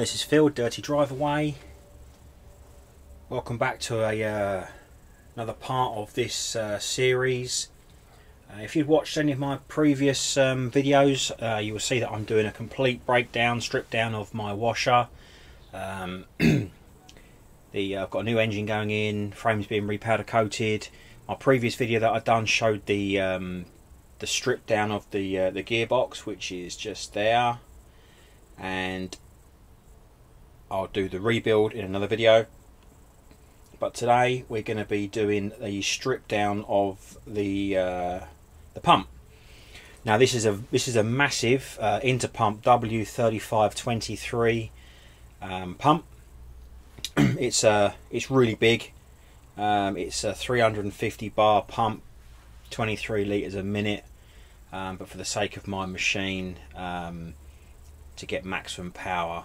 Hi, this is Phil, Dirty Drive Away. Welcome back to a uh, another part of this uh, series. Uh, if you've watched any of my previous um, videos, uh, you will see that I'm doing a complete breakdown, strip down of my washer. Um, the uh, I've got a new engine going in, frames being repowder coated. My previous video that I've done showed the um, the strip down of the uh, the gearbox, which is just there, and I'll do the rebuild in another video. But today we're going to be doing the strip down of the uh, the pump. Now this is a this is a massive uh, Interpump W3523 um, pump. it's uh it's really big. Um, it's a 350 bar pump, 23 liters a minute. Um, but for the sake of my machine, um, to get maximum power,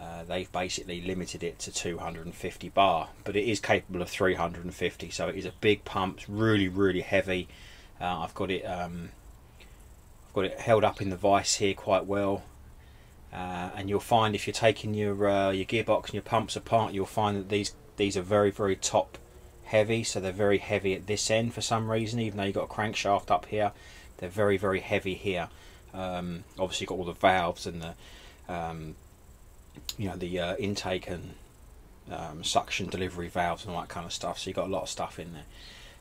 uh, they've basically limited it to 250 bar, but it is capable of 350. So it is a big pump. It's really, really heavy. Uh, I've got it. Um, I've got it held up in the vise here quite well. Uh, and you'll find if you're taking your uh, your gearbox and your pumps apart, you'll find that these these are very, very top heavy. So they're very heavy at this end for some reason, even though you've got a crankshaft up here. They're very, very heavy here. Um, obviously, you've got all the valves and the um, you know the uh, intake and um, suction delivery valves and all that kind of stuff. So you've got a lot of stuff in there.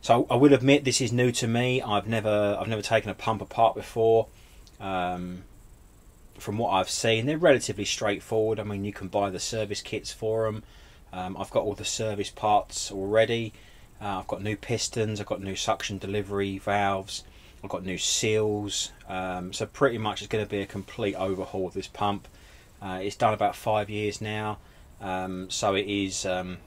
So I will admit this is new to me. I've never I've never taken a pump apart before. Um, from what I've seen, they're relatively straightforward. I mean, you can buy the service kits for them. Um, I've got all the service parts already. Uh, I've got new pistons. I've got new suction delivery valves. I've got new seals. Um, so pretty much it's going to be a complete overhaul of this pump. Uh, it's done about five years now, um, so it is. Um,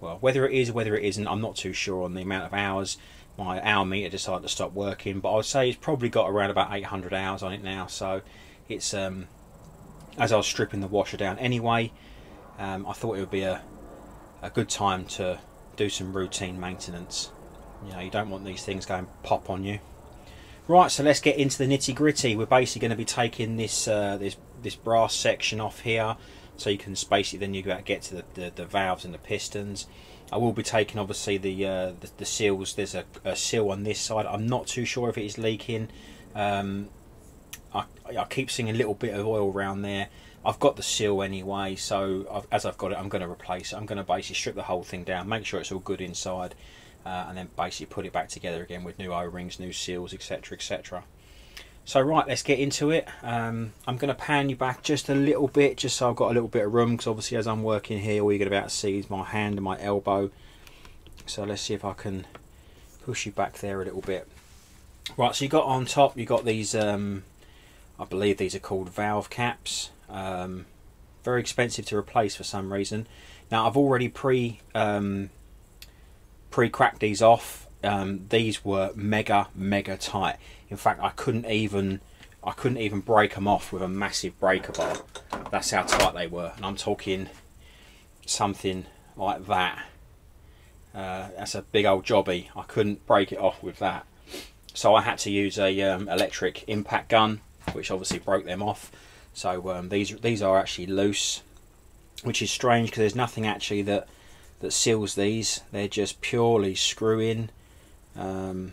well, whether it is or whether it isn't, I'm not too sure on the amount of hours. My hour meter decided to stop working, but I would say it's probably got around about 800 hours on it now. So it's um, as I was stripping the washer down anyway, um, I thought it would be a a good time to do some routine maintenance. You know, you don't want these things going pop on you. Right, so let's get into the nitty gritty. We're basically going to be taking this uh, this this brass section off here, so you can basically then you get to the, the, the valves and the pistons. I will be taking obviously the uh, the, the, seals. There's a, a, seal on this side. I'm not too sure if it is leaking. Um, I, I keep seeing a little bit of oil around there. I've got the seal anyway, so I've, as I've got it, I'm going to replace it. I'm going to basically strip the whole thing down, make sure it's all good inside, uh, and then basically put it back together again with new O-rings, new seals, etc, etc. So right, let's get into it. Um, I'm going to pan you back just a little bit, just so I've got a little bit of room, because obviously as I'm working here, all you're going to be able to see is my hand and my elbow. So let's see if I can push you back there a little bit. Right, so you got on top, you got these, um, I believe these are called valve caps. Um, very expensive to replace for some reason. Now I've already pre um, pre cracked these off. Um, these were mega mega tight. In fact, I couldn't even I couldn't even break them off with a massive breaker bar. That's how tight they were, and I'm talking something like that. Uh, that's a big old jobby. I couldn't break it off with that, so I had to use a um, electric impact gun, which obviously broke them off. So um, these these are actually loose, which is strange because there's nothing actually that that seals these. They're just purely screw in. Um,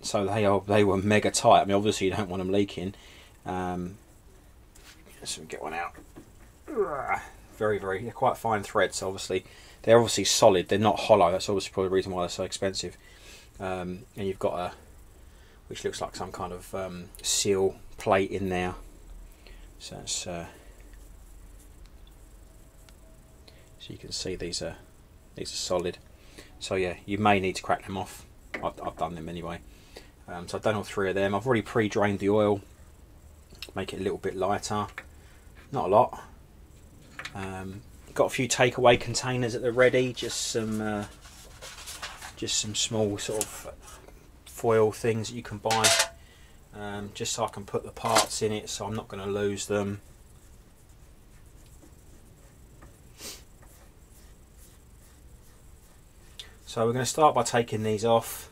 so they are they were mega tight. I mean, obviously you don't want them leaking. Um, let's get one out. Very very they're quite fine threads. Obviously they're obviously solid. They're not hollow. That's obviously probably the reason why they're so expensive. Um, and you've got a which looks like some kind of um, seal plate in there. So that's uh, so you can see these are these are solid. So yeah, you may need to crack them off. I've, I've done them anyway. Um, so I've done all three of them. I've already pre-drained the oil, make it a little bit lighter. Not a lot. Um, got a few takeaway containers at the ready. Just some, uh, just some small sort of foil things that you can buy, um, just so I can put the parts in it, so I'm not going to lose them. So we're going to start by taking these off.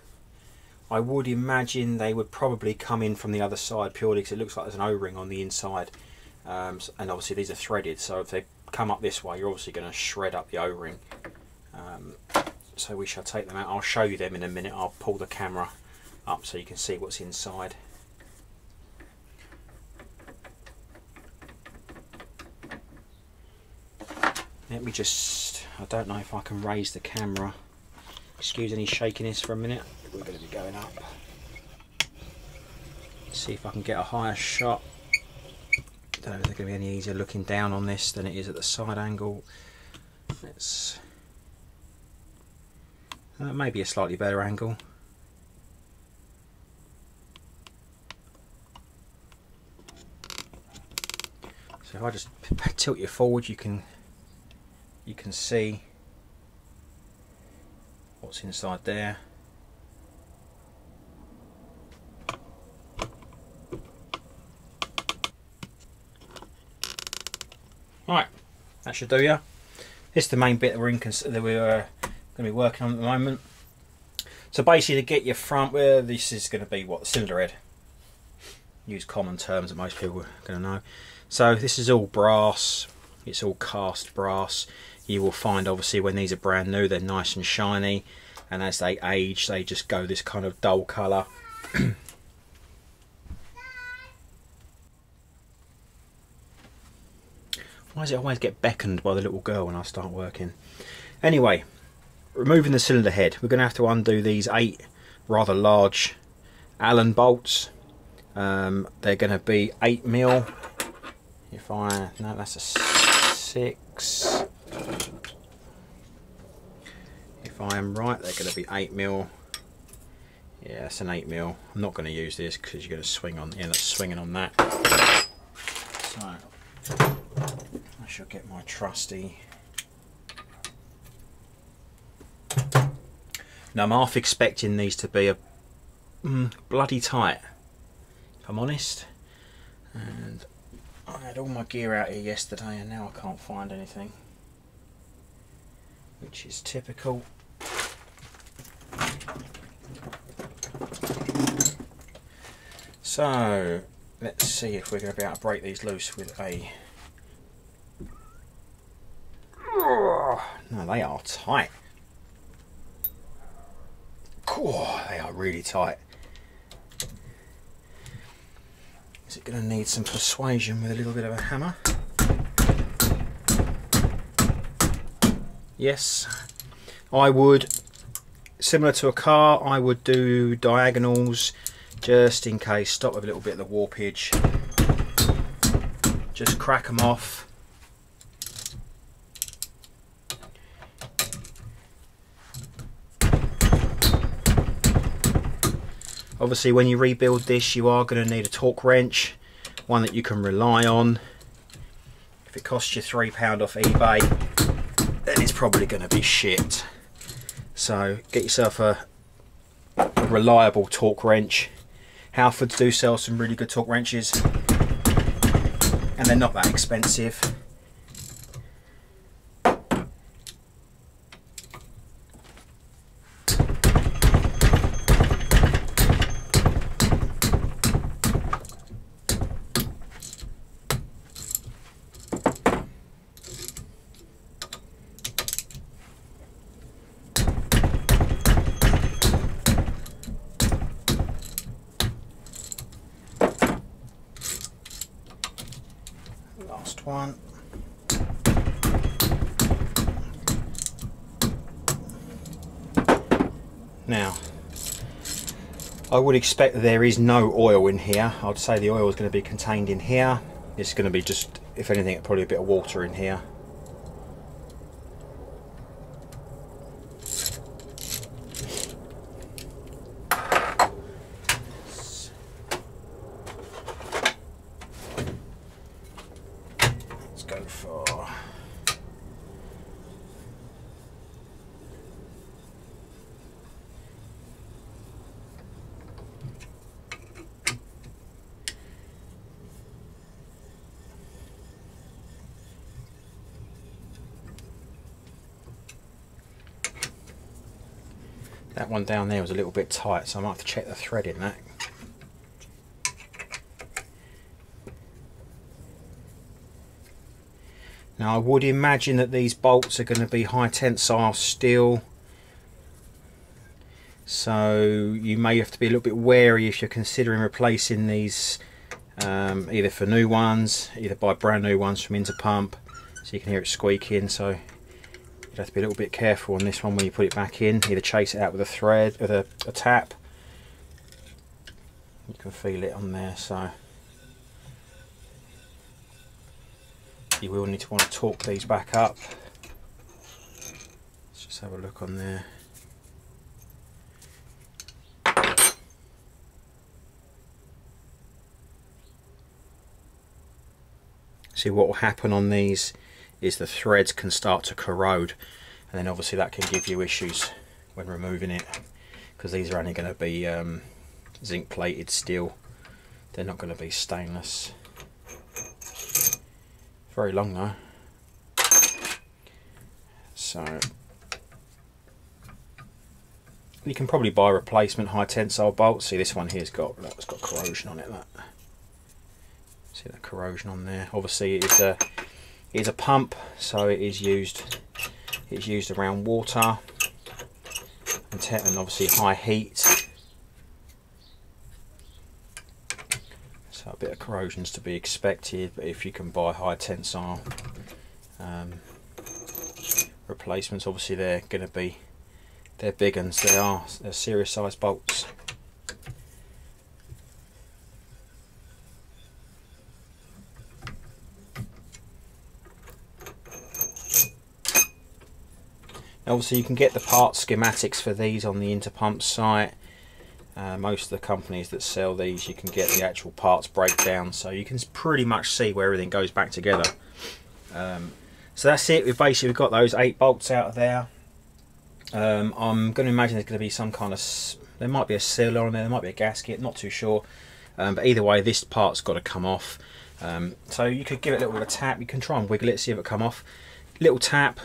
I would imagine they would probably come in from the other side purely because it looks like there's an O-ring on the inside. um, and obviously these are threaded so if they come up this way you're obviously going to shred up the o-ring. Um, so we shall take them out. I'll show you them in a minute. I'll pull the camera up so you can see what's inside. Let me just I don't know if I can raise the camera excuse any shakiness for a minute. We're going to be going up. See if I can get a higher shot. Don't know if it's going to be any easier looking down on this than it is at the side angle. Let's uh, maybe a slightly better angle. So if I just tilt you forward you can you can see what's inside there. Right, that should do ya. This is the main bit that we're in that we're uh, going to be working on at the moment. So basically, to get your front, well, this is going to be what the cylinder head. Use common terms that most people are going to know. So this is all brass. It's all cast brass you will find obviously when these are brand new they're nice and shiny. And as they age they just go this kind of dull colour why does it always get beckoned by the little girl when I start working? Anyway removing the cylinder head. We're going to have to undo these eight rather large Allen bolts. Um, they're going to be 8 mil. If I no that's a 6 if I am right, they're going to be 8 mil. Yeah, it's an 8 mil. I'm not going to use this because you're going to swing on, end up swinging on that. So, I shall get my trusty. Now, I'm half expecting these to be a mm, bloody tight, if I'm honest. And I had all my gear out here yesterday and now I can't find anything which is typical. So let's see if we're going to be able to break these loose with a. No, they are tight. They are really tight. Is it going to need some persuasion with a little bit of a hammer? Yes, I would, similar to a car, I would do diagonals just in case, stop with a little bit of the warpage. Just crack them off. Obviously when you rebuild this you are going to need a torque wrench, one that you can rely on. If it costs you £3 off eBay, then it's probably going to be shit. So get yourself a reliable torque wrench. Halfords do sell some really good torque wrenches and they're not that expensive. one. Now, I would expect there is no oil in here. I'd say the oil is going to be contained in here. It's going to be just, if anything, probably a bit of water in here. That one down there was a little bit tight, so I might have to check the thread in that. Now I would imagine that these bolts are going to be high tensile steel. So you may have to be a little bit wary if you're considering replacing these um, either for new ones, either buy brand new ones from Interpump so you can hear it squeaking so you have to be a little bit careful on this one when you put it back in, either chase it out with a thread, with a, a tap. You can feel it on there so. You will need to want to torque these back up. Let's just have a look on there. See what will happen on these is the threads can start to corrode. And then obviously that can give you issues when removing it because these are only going to be um, zinc plated steel. They're not going to be stainless. Very long though. So you can probably buy replacement high tensile bolts. See this one here's got that's got corrosion on it that see that corrosion on there? Obviously it is a is a pump so it is used it's used around water and, and obviously high heat. So a bit of corrosion is to be expected but if you can buy high tensile um, replacements obviously they're going to be they're big ones. They are they're serious size bolts obviously you can get the part schematics for these on the Interpump site. Uh, most of the companies that sell these you can get the actual parts breakdown so you can pretty much see where everything goes back together. Um, so that's it. We've basically got those eight bolts out of there. Um, I'm going to imagine there's going to be some kind of there might be a seal on there there might be a gasket not too sure. Um, but either way this part's got to come off. Um, so you could give it a little bit of a tap. You can try and wiggle it see if it come off. Little tap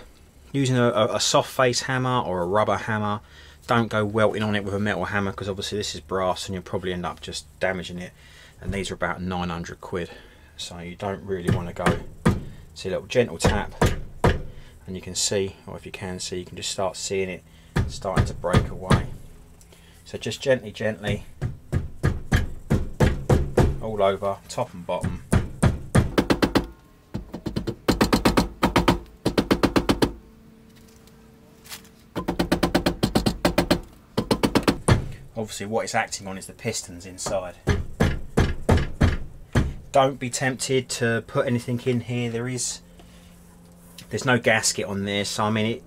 using a, a soft face hammer or a rubber hammer don't go welting on it with a metal hammer because obviously this is brass and you'll probably end up just damaging it. And these are about 900 quid. So you don't really want to go see a little gentle tap. And you can see or if you can see you can just start seeing it starting to break away. So just gently gently all over top and bottom obviously what it's acting on is the pistons inside. Don't be tempted to put anything in here. There is, there's no gasket on this. I mean it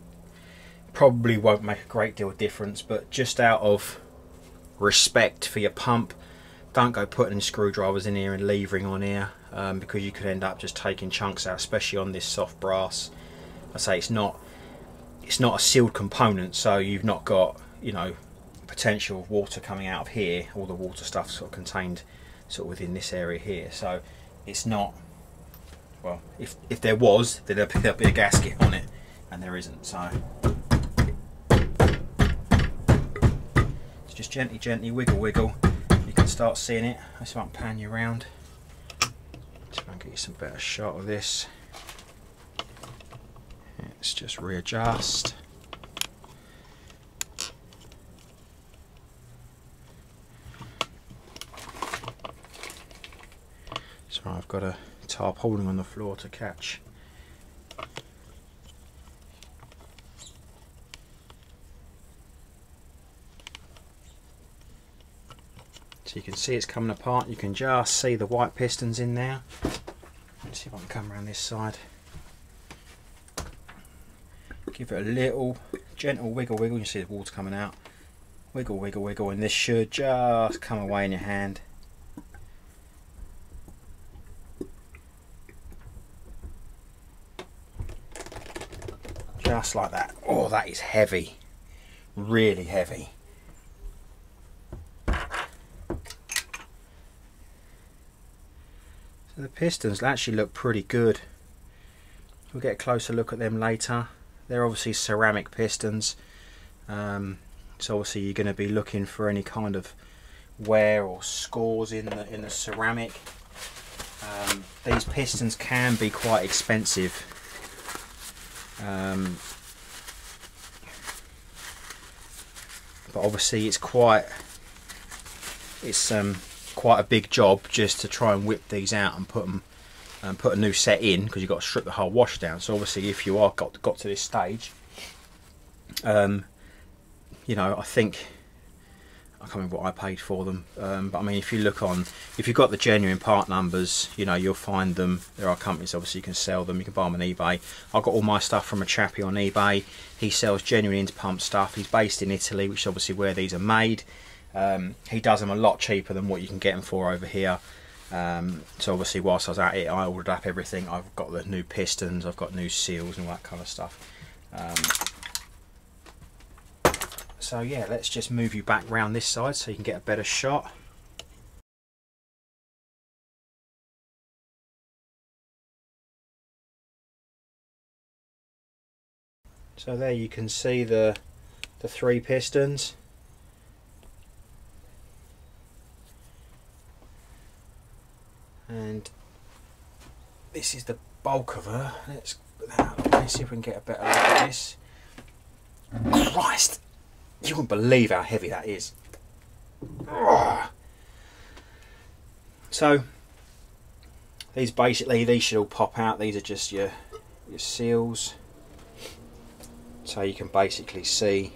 probably won't make a great deal of difference, but just out of respect for your pump, don't go putting screwdrivers in here and levering on here um, because you could end up just taking chunks out, especially on this soft brass. I say it's not it's not a sealed component, so you've not got you know potential of water coming out of here all the water stuff sort of contained sort of within this area here. So it's not well if, if there was then there'd be, there'd be a gasket on it and there isn't so. It's just gently gently wiggle wiggle. You can start seeing it. I just want to pan you around. Try and get you some better shot of this. Let's just readjust So I've got a tarp holding on the floor to catch. So you can see it's coming apart. You can just see the white pistons in there. Let's see if I can come around this side. Give it a little gentle wiggle wiggle. You see the water coming out. Wiggle wiggle wiggle and this should just come away in your hand. Like that. Oh, that is heavy. Really heavy. So the pistons actually look pretty good. We'll get a closer look at them later. They're obviously ceramic pistons. Um, so obviously you're going to be looking for any kind of wear or scores in the in the ceramic. Um, these pistons can be quite expensive Um, but obviously it's quite it's um, quite a big job just to try and whip these out and put them and put a new set in because you've got to strip the whole wash down. So obviously, if you are got got to this stage, um, you know, I think I can't remember what I paid for them, um, but I mean, if you look on, if you've got the genuine part numbers, you know, you'll find them. There are companies, obviously, you can sell them. You can buy them on eBay. I got all my stuff from a chappie on eBay. He sells genuine Interpump stuff. He's based in Italy, which is obviously where these are made. Um, he does them a lot cheaper than what you can get them for over here. Um, so obviously, whilst I was at it, I ordered up everything. I've got the new pistons, I've got new seals and all that kind of stuff. So yeah, let's just move you back round this side so you can get a better shot. So there you can see the the three pistons. And this is the bulk of her. Let's let's see if we can get a better look at this. Christ! You wouldn't believe how heavy that is. So these basically these should all pop out. These are just your your seals. So you can basically see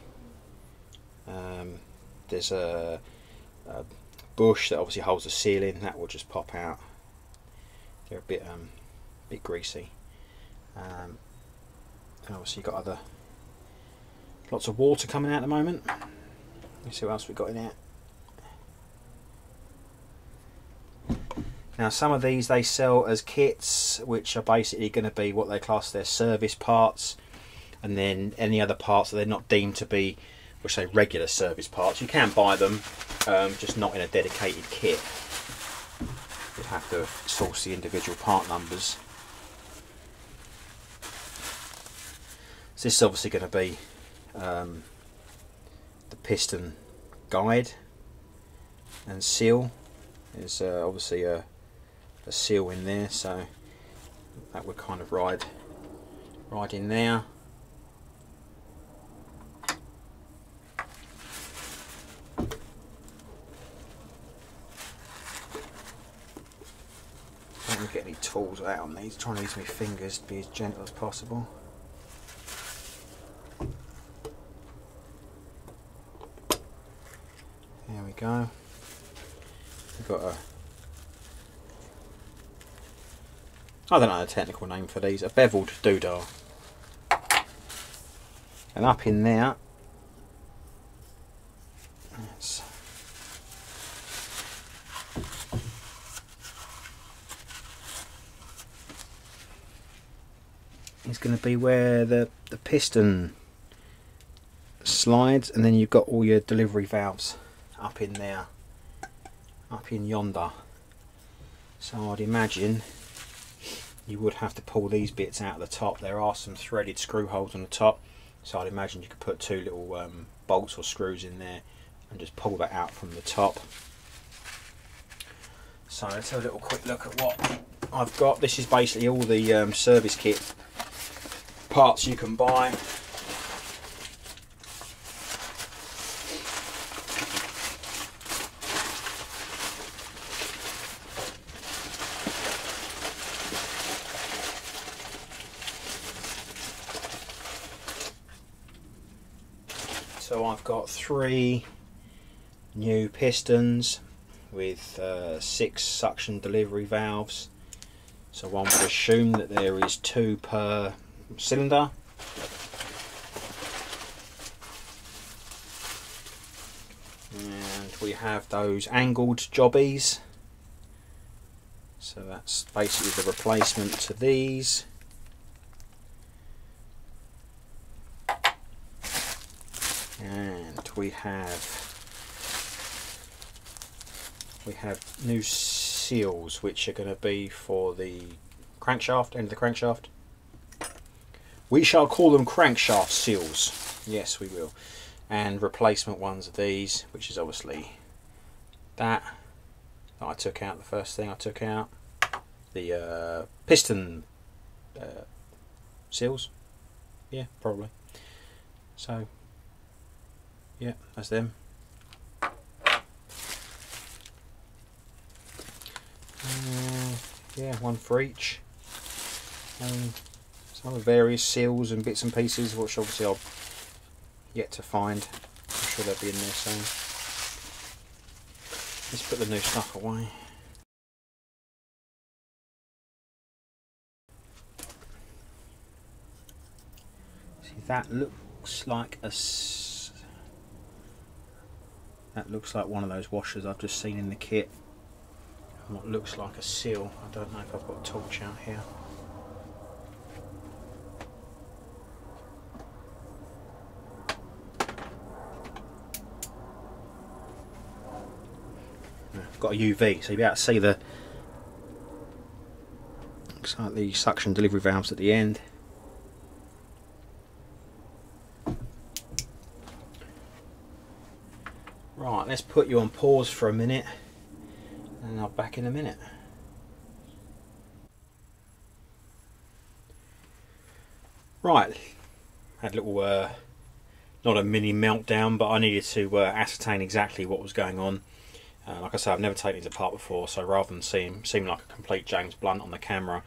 um, there's a, a, bush that obviously holds the seal in. That will just pop out. They're a bit um, bit greasy. Um, and obviously you've got other Lots of water coming out at the moment. Let's see what else we've got in here. Now some of these they sell as kits which are basically going to be what they class their service parts and then any other parts that they're not deemed to be which say regular service parts. You can buy them um, just not in a dedicated kit. You'd have to source the individual part numbers. So this is obviously going to be um, the piston guide and seal. There's uh, obviously a, a, seal in there so that would kind of ride right in there. Don't get any tools out on these, trying to use my fingers to be as gentle as possible. Go. We've got a I don't know the technical name for these, a beveled doodah. And up in there going to be where the, the piston slides and then you've got all your delivery valves up in there, up in yonder. So I'd imagine you would have to pull these bits out of the top. There are some threaded screw holes on the top, so I'd imagine you could put two little um, bolts or screws in there and just pull that out from the top. So let's have a little quick look at what I've got. This is basically all the um, service kit parts you can buy So I've got three new pistons with uh, six suction delivery valves. So one would assume that there is two per cylinder. And we have those angled jobbies. So that's basically the replacement to these. And we have we have new seals which are going to be for the crankshaft end of the crankshaft. We shall call them crankshaft seals. Yes we will. And replacement ones of these which is obviously that that I took out the first thing I took out. The uh, piston uh, seals. Yeah, probably. So, yeah, that's them. Uh, yeah, one for each. Um, some various seals and bits and pieces, which obviously I'll yet to find. I'm sure they'll be in there soon. Let's put the new stuff away. See, that looks like a. That looks like one of those washers I've just seen in the kit. What looks like a seal. I don't know if I've got a torch out here. got a UV, so you'll be able to see the looks like the suction delivery valves at the end. Right, let's put you on pause for a minute and I'll be back in a minute. Right, had a little, uh, not a mini meltdown, but I needed to uh, ascertain exactly what was going on. Uh, like I said, I've never taken these apart before, so rather than seem seem like a complete James Blunt on the camera,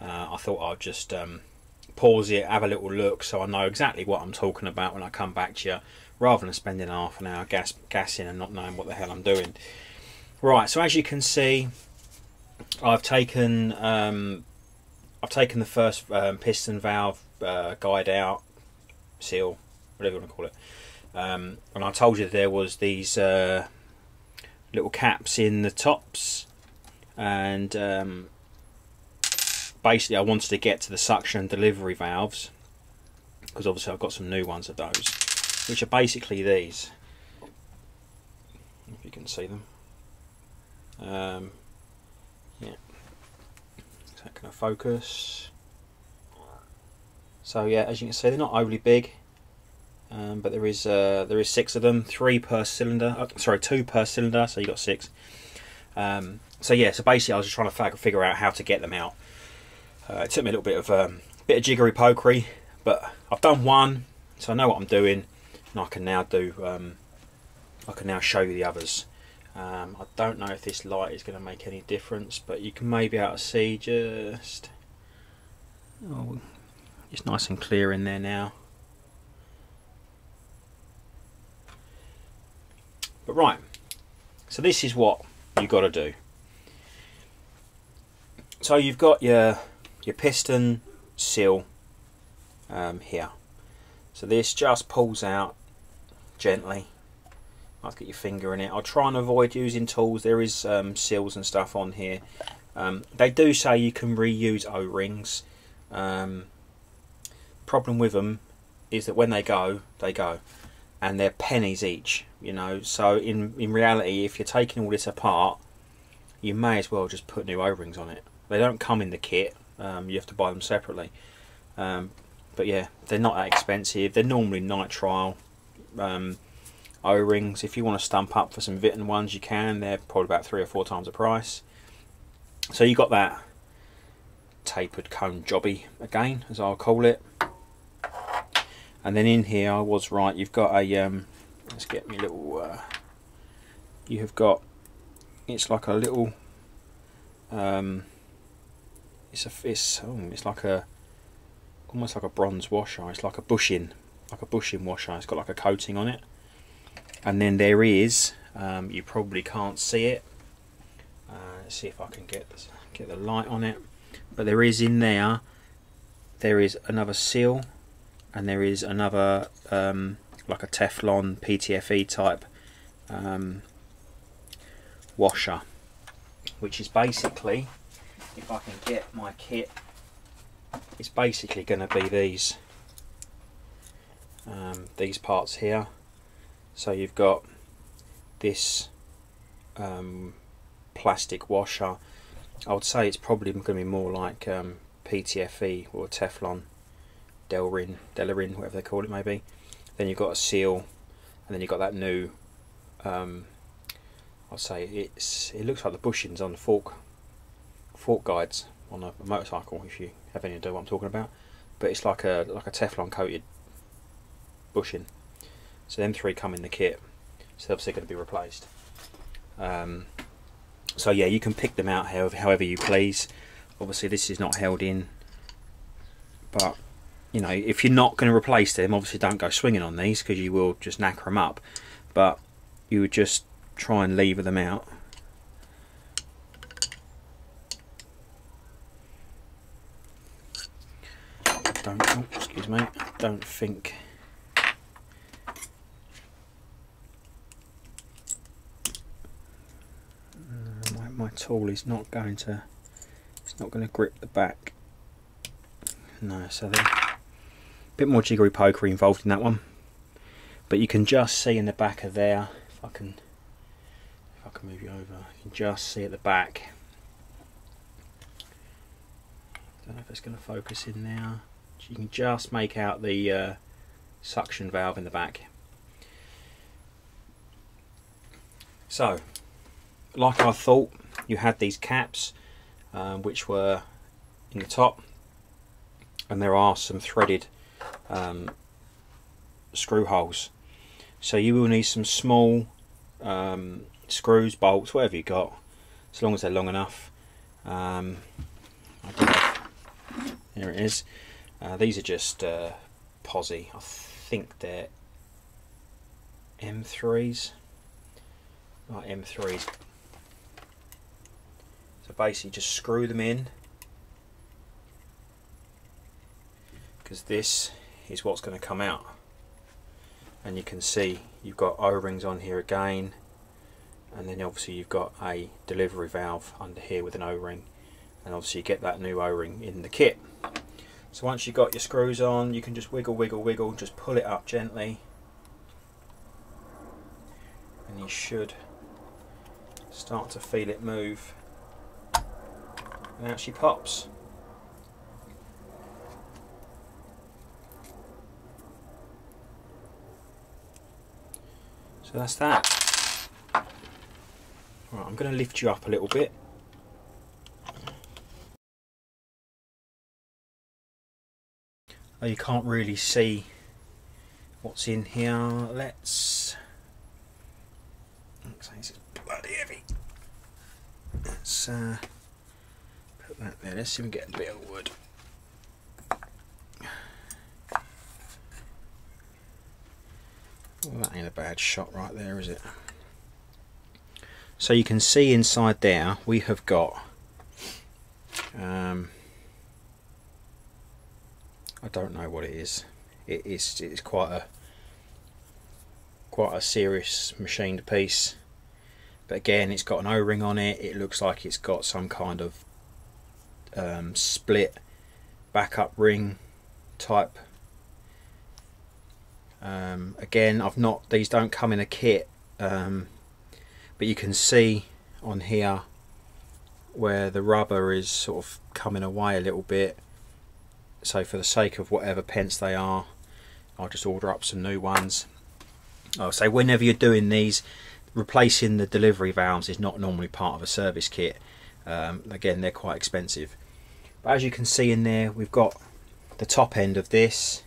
uh, I thought I'd just um, pause it, have a little look, so I know exactly what I'm talking about when I come back to you, rather than spending half an hour gas gassing and not knowing what the hell I'm doing. Right, so as you can see, I've taken um, I've taken the first um, piston valve uh, guide out, seal, whatever you want to call it, um, and I told you there was these. Uh, little caps in the tops and um, basically I wanted to get to the suction and delivery valves because obviously I've got some new ones of those which are basically these if you can see them um, yeah is that going to focus so yeah as you can see they're not overly big um, but there is uh, there is six of them, three per cylinder. Uh, sorry, two per cylinder, so you got six. Um, so yeah, so basically I was just trying to figure out how to get them out. Uh, it took me a little bit of um, bit of jiggery pokery, but I've done one, so I know what I'm doing, and I can now do. Um, I can now show you the others. Um, I don't know if this light is going to make any difference, but you can maybe out to see just. Oh, it's nice and clear in there now. But right, so this is what you've got to do. So you've got your your piston seal um, here. So this just pulls out gently. I'll get your finger in it. I'll try and avoid using tools. There is um, seals and stuff on here. Um, they do say you can reuse O-rings. Um, problem with them is that when they go, they go and they're pennies each you know so in in reality if you're taking all this apart you may as well just put new o-rings on it they don't come in the kit um, you have to buy them separately um, but yeah they're not that expensive they're normally nitrile um, o-rings. If you want to stump up for some Viton ones you can. They're probably about three or four times the price. So you got that tapered cone jobby again as I'll call it. And then in here I was right you've got a um, let's get me a little uh, you have got it's like a little um, it's a it's oh, it's like a almost like a bronze washer. It's like a bushing like a bushing washer it's got like a coating on it. And then there is um, you probably can't see it. Uh, let's see if I can get get the light on it. But there is in there there is another seal and there is another um, like a Teflon PTFE type um, washer which is basically if I can get my kit it's basically going to be these um, these parts here so you've got this um, plastic washer I would say it's probably going to be more like um, PTFE or Teflon Delrin, Delarin, whatever they call it maybe. Then you've got a seal, and then you've got that new. Um, I'd say it's. It looks like the bushings on the fork, fork guides on a, a motorcycle. If you have any idea what I'm talking about, but it's like a like a Teflon coated bushing. So them three come in the kit, so they're obviously going to be replaced. Um, so yeah, you can pick them out however, however you please. Obviously, this is not held in, but you know if you're not going to replace them, obviously don't go swinging on these because you will just knacker them up. But you would just try and lever them out. Don't, oh, excuse me, don't think my tool is not going to it's not going to grip the back. No so a bit more jiggery pokery involved in that one. But you can just see in the back of there if I can if I can move you over you can just see at the back. I don't know if it's going to focus in there you can just make out the uh, suction valve in the back. So like I thought you had these caps um, which were in the top and there are some threaded um, screw holes. So you will need some small um, screws, bolts, whatever you got as long as they're long enough. Um, here it is. Uh, these are just uh, I think they're M3s like M3s so basically just screw them in. Because this is what's going to come out. And you can see you've got o-rings on here again. And then obviously you've got a delivery valve under here with an o-ring. And obviously you get that new o-ring in the kit. So once you've got your screws on you can just wiggle wiggle wiggle just pull it up gently. And you should start to feel it move and out she pops. So that's that. Right, I'm going to lift you up a little bit. Oh, you can't really see what's in here. Let's. It's bloody heavy. Let's. Uh, that there. Let's see if we get a bit of wood. Well, that ain't a bad shot right there, is it? So you can see inside there we have got um, I don't know what it is. It is it's quite a quite a serious machined piece. But again, it's got an O-ring on it. It looks like it's got some kind of um, split backup ring type. Um, again I've not these don't come in a kit um, but you can see on here where the rubber is sort of coming away a little bit. So for the sake of whatever pence they are I'll just order up some new ones. I'll say whenever you're doing these replacing the delivery valves is not normally part of a service kit. Um, again they're quite expensive but as you can see in there, we've got the top end of this,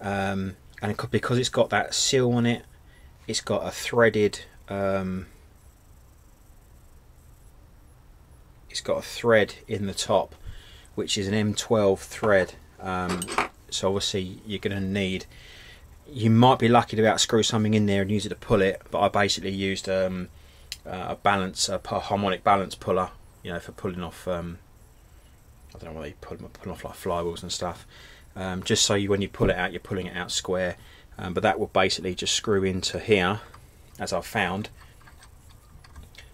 um, and because it's got that seal on it, it's got a threaded. Um, it's got a thread in the top, which is an M12 thread. Um, so obviously you're going to need. You might be lucky to be able to screw something in there and use it to pull it, but I basically used um, a balance, a harmonic balance puller, you know, for pulling off um, I don't know why they put them put off like flywheels and stuff. Um, just so you when you pull it out, you're pulling it out square. Um, but that will basically just screw into here, as I've found.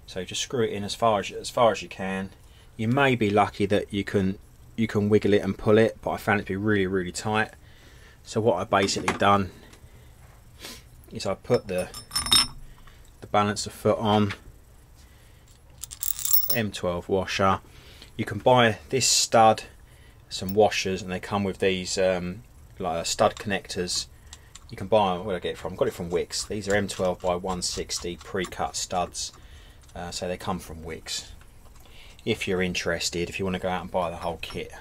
So just screw it in as far as as far as you can. You may be lucky that you can you can wiggle it and pull it, but I found it to be really really tight. So what I've basically done is I put the the balancer foot on M12 washer you can buy this stud some washers and they come with these um, like uh, stud connectors you can buy where I get it from I got it from Wickes these are M12 by 160 pre-cut studs uh, so they come from Wickes if you're interested if you want to go out and buy the whole kit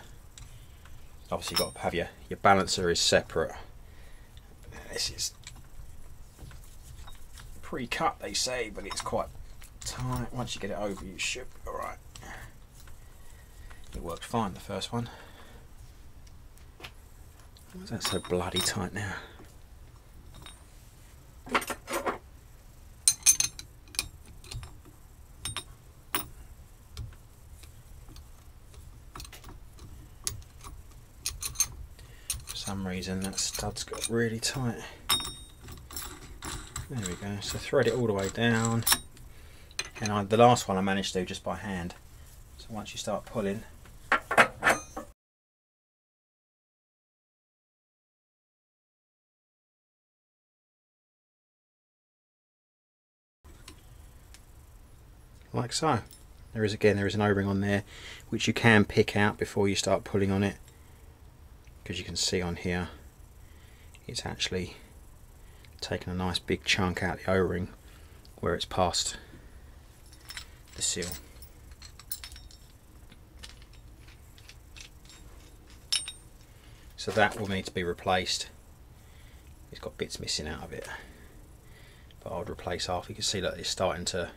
obviously you've got to have your, your balancer is separate. This is pre-cut they say, but it's quite tight. Once you get it over you should be alright. It worked fine the first one. Why is that so bloody tight now? For some reason that stud's got really tight. There we go. So thread it all the way down. And I, the last one I managed to do just by hand. So once you start pulling, like so. There is again, there is an o-ring on there which you can pick out before you start pulling on it because you can see on here it's actually taken a nice big chunk out the o-ring where it's past the seal. So that will need to be replaced. It's got bits missing out of it but I would replace half. You can see that it's starting to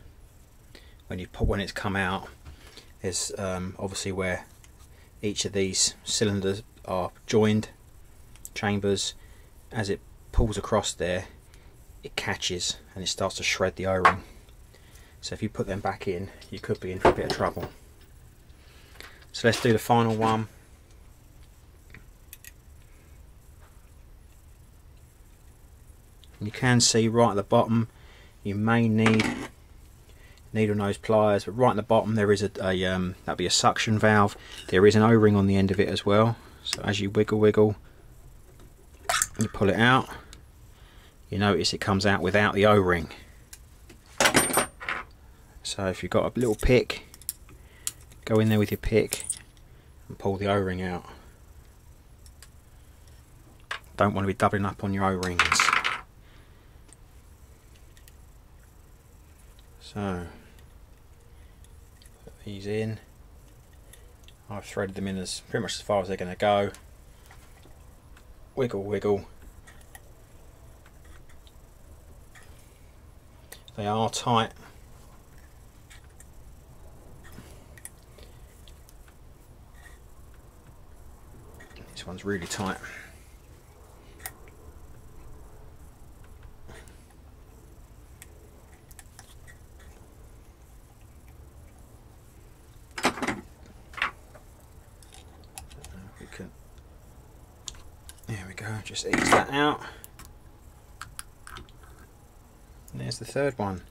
when you put when it's come out is um, obviously where each of these cylinders are joined chambers as it pulls across there it catches and it starts to shred the o-ring. So if you put them back in you could be in for a bit of trouble. So let's do the final one. You can see right at the bottom you may need needle nose pliers but right at the bottom there is a, a um, that'll be a suction valve. There is an o-ring on the end of it as well. So as you wiggle wiggle you pull it out you notice it comes out without the o-ring. So if you've got a little pick go in there with your pick and pull the o-ring out. Don't want to be doubling up on your o-rings. So these in I've threaded them in as pretty much as far as they're going to go. Wiggle, wiggle. They are tight. This one's really tight. Just ease that out. And there's the third one,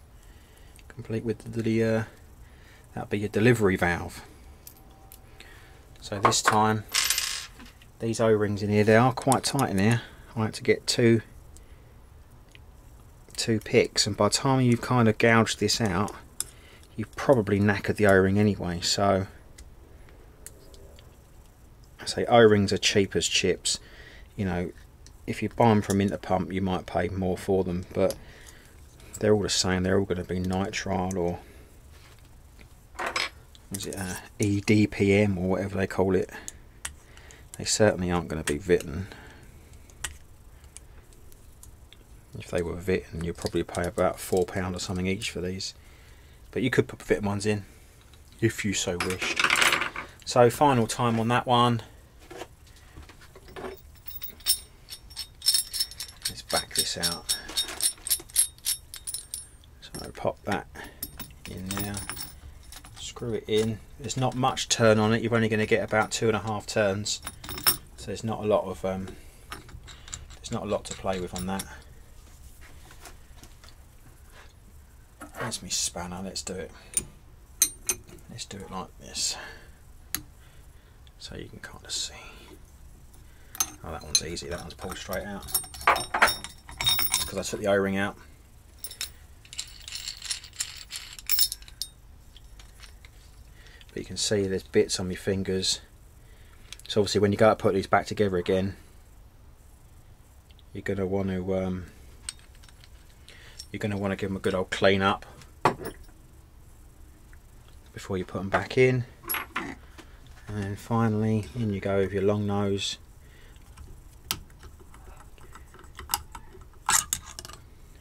complete with the, uh, that'll be your delivery valve. So this time, these O-rings in here, they are quite tight in here. I like to get two two picks and by the time you've kind of gouged this out you've probably knackered the o-ring anyway so I say o-rings are cheap as chips you know if you buy them from Interpump you might pay more for them but they're all the same. They're all going to be nitrile or is it uh, EDPM or whatever they call it. They certainly aren't going to be Viton if they were Viton you'd probably pay about £4 or something each for these. But you could put Viton ones in if you so wished. So final time on that one this out. So I pop that in there, screw it in. There's not much turn on it, you're only going to get about two and a half turns. So there's not a lot of um, there's not a lot to play with on that. There's me spanner, let's do it. Let's do it like this. So you can kind of see. Oh, that one's easy, that one's pulled straight out because I took the o-ring out. But you can see there's bits on my fingers. So obviously when you go to put these back together again, you're going to want to um, you're going to want to give them a good old clean up before you put them back in and then finally in you go with your long nose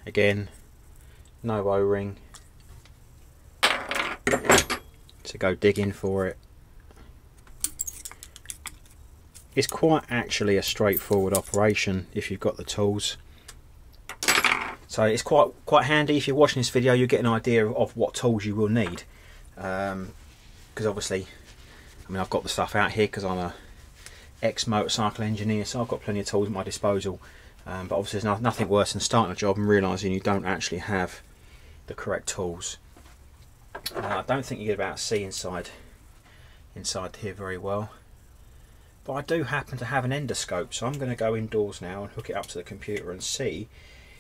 again no o-ring. To go digging for it. It's quite actually a straightforward operation if you've got the tools. So it's quite quite handy if you're watching this video you get an idea of what tools you will need. Because um, obviously I mean I've got the stuff out here because I'm a ex motorcycle engineer so I've got plenty of tools at my disposal um, but obviously there's nothing worse than starting a job and realising you don't actually have the correct tools. Uh, I don't think you get about see inside inside here very well. But I do happen to have an endoscope, so I'm going to go indoors now and hook it up to the computer and see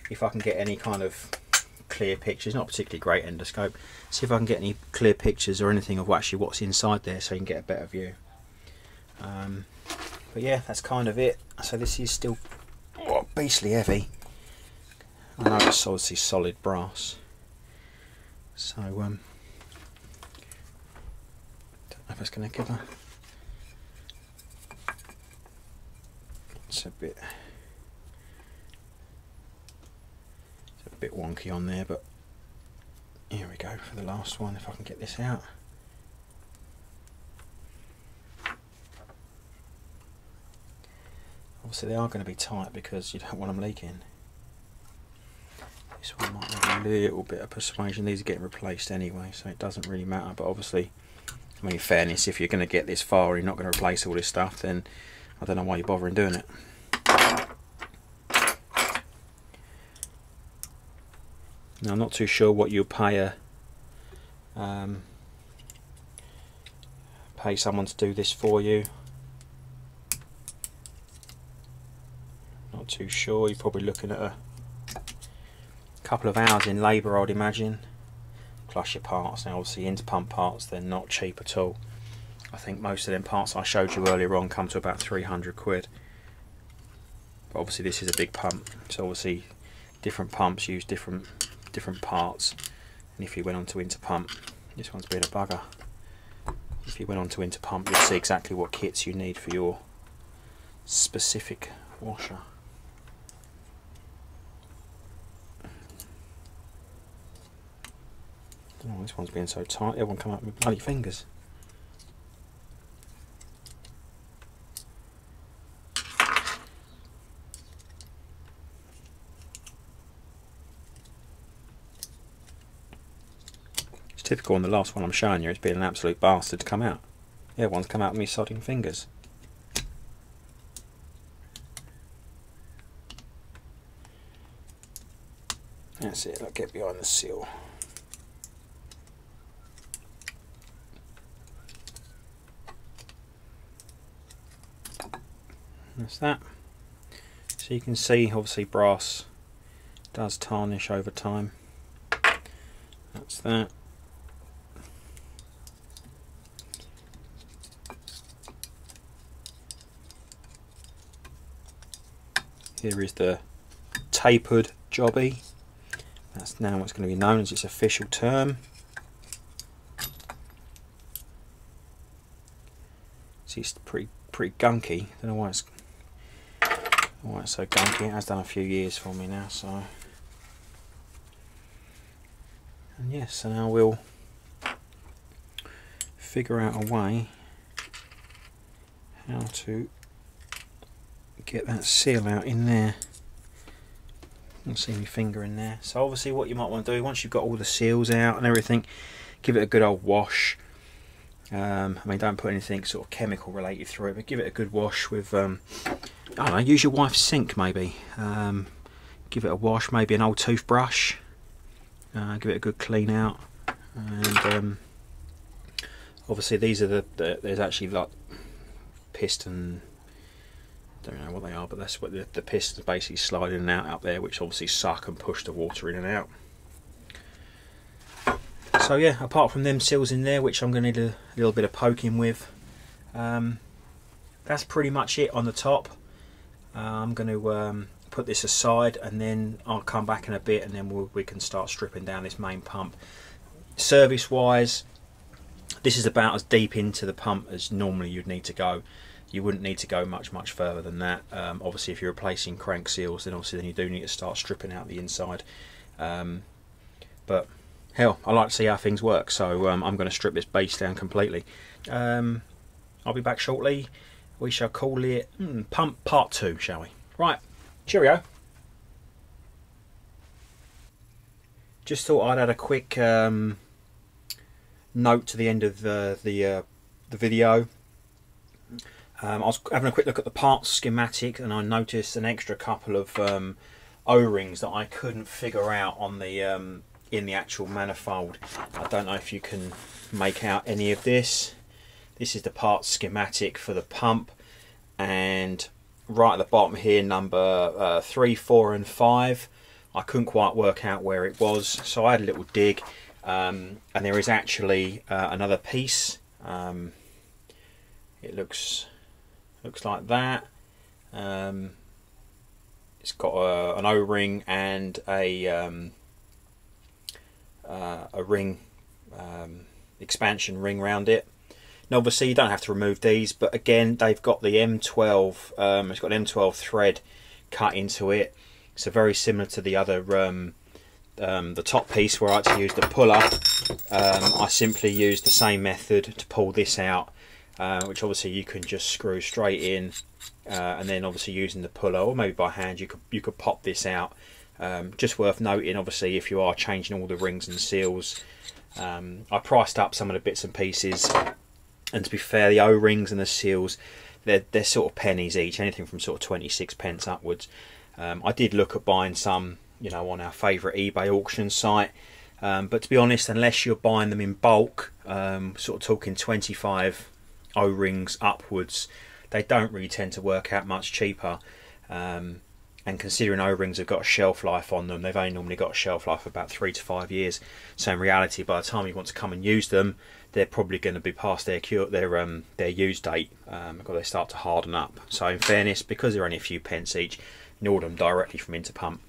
if I can get any kind of clear pictures. Not particularly great endoscope. See if I can get any clear pictures or anything of actually what's inside there, so you can get a better view. Um, but yeah, that's kind of it. So this is still beastly heavy. I know it's obviously solid brass. So, um, don't know if it's going to give a. It's a bit. It's a bit wonky on there, but here we go for the last one. If I can get this out. Obviously they are going to be tight because you don't want them leaking. This one might have a little bit of persuasion. These are getting replaced anyway, so it doesn't really matter. But obviously, I mean, in fairness, if you're going to get this far and you're not going to replace all this stuff, then I don't know why you're bothering doing it. Now, I'm not too sure what you'll pay a um, pay someone to do this for you. Not too sure. You're probably looking at a couple of hours in labour, I'd imagine. Plus your parts. Now, obviously, Interpump parts, they're not cheap at all. I think most of them parts I showed you earlier on come to about 300 quid. But obviously, this is a big pump, so obviously, different pumps use different different parts. And if you went on to Interpump, this one's been a bugger. If you went on to Interpump, you'd see exactly what kits you need for your specific washer. Oh, this one's being so tight, everyone come up with bloody fingers. It's typical on the last one I'm showing you, it's been an absolute bastard to come out. Everyone's come out with me sodding fingers. That's it, I'll get behind the seal. That's that. So you can see obviously brass does tarnish over time. That's that. Here is the tapered jobby. That's now what's going to be known as its official term. See, it's pretty pretty gunky. Don't know why it's it's so gunky. Has done a few years for me now, so. And yes, so now we'll figure out a way how to get that seal out in there. You can see my finger in there. So obviously what you might want to do, once you've got all the seals out and everything, give it a good old wash. Um, I mean, don't put anything sort of chemical related through it, but give it a good wash with, um, I don't know, use your wife's sink maybe. Um, give it a wash, maybe an old toothbrush. Uh, give it a good clean out. And um, obviously these are the, the, there's actually like piston don't know what they are, but that's what the, the pistons basically slide in and out out there, which obviously suck and push the water in and out. So yeah, apart from them seals in there, which I'm going to need a little bit of poking with, um, that's pretty much it on the top. Uh, I'm going to um, put this aside and then I'll come back in a bit and then we'll, we can start stripping down this main pump. Service wise, This is about as deep into the pump as normally you'd need to go. You wouldn't need to go much, much further than that. Um, obviously, if you're replacing crank seals, then obviously then you do need to start stripping out the inside. Um, but hell, I like to see how things work, so um, I'm going to strip this base down completely. Um, I'll be back shortly. We shall call it hmm, pump part two, shall we? Right, cheerio. Just thought I'd add a quick um, note to the end of the the, uh, the video. Um, I was having a quick look at the parts schematic and I noticed an extra couple of um, O-rings that I couldn't figure out on the um, in the actual manifold. I don't know if you can make out any of this. This is the part schematic for the pump. And right at the bottom here number uh, 3, 4 and 5 I couldn't quite work out where it was. So I had a little dig um, and there is actually uh, another piece. Um, it looks looks like that. Um, it's got a, an O-ring and a um, uh, a ring um, expansion ring around it. Obviously, you don't have to remove these, but again, they've got the M12. Um, it's got an M12 thread cut into it, so very similar to the other um, um, the top piece where I actually used the puller. Um, I simply used the same method to pull this out, uh, which obviously you can just screw straight in, uh, and then obviously using the puller or maybe by hand, you could you could pop this out um, just worth noting, obviously, if you are changing all the rings and seals, um, I priced up some of the bits and pieces, and to be fair, the O-rings and the seals, they're, they're sort of pennies each, anything from sort of 26 pence upwards. Um, I did look at buying some, you know, on our favourite eBay auction site, um, but to be honest, unless you're buying them in bulk, um, sort of talking 25 O-rings upwards, they don't really tend to work out much cheaper. Um, and considering O-rings have got a shelf life on them, they've only normally got a shelf life of about three to five years. So in reality, by the time you want to come and use them, they're probably going to be past their cure, their um, their use date um, because they start to harden up. So in fairness, because they're only a few pence each, you order them directly from Interpump.